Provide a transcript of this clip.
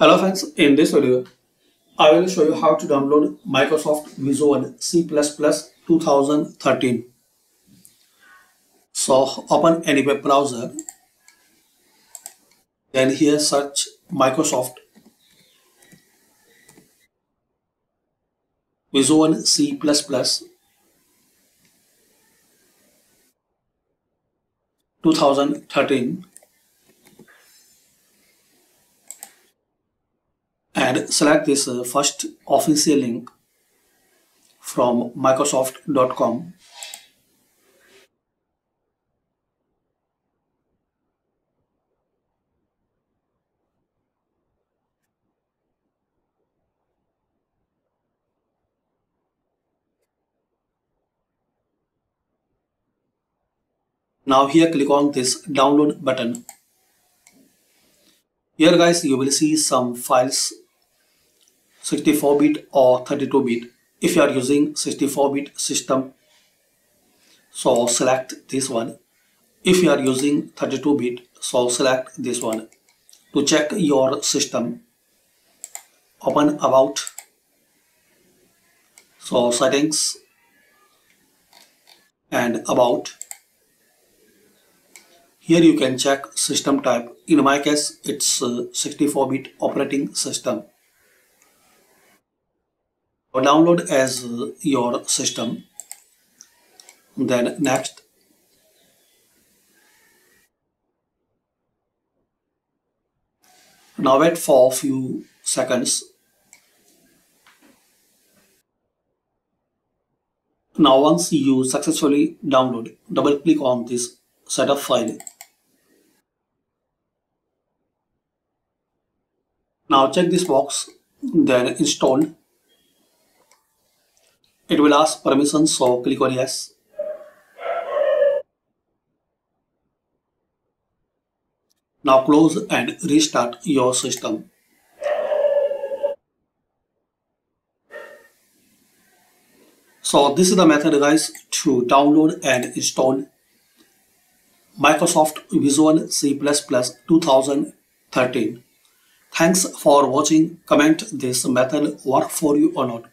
Hello friends, in this video, I will show you how to download Microsoft Visual C++ 2013. So open any web browser, then here search Microsoft Visual C++ 2013 and select this uh, first official link from microsoft.com now here click on this download button. Here guys you will see some files 64-bit or 32-bit if you are using 64-bit system so select this one. If you are using 32-bit so select this one. To check your system open about. So settings and about. Here you can check system type. In my case it's uh, 64-bit operating system download as uh, your system. Then next. Now wait for a few seconds. Now once you successfully download double click on this setup file. Now check this box then install it will ask permission, so click on yes. Now close and restart your system. So this is the method guys to download and install Microsoft Visual C++ 2013 thanks for watching. Comment this method work for you or not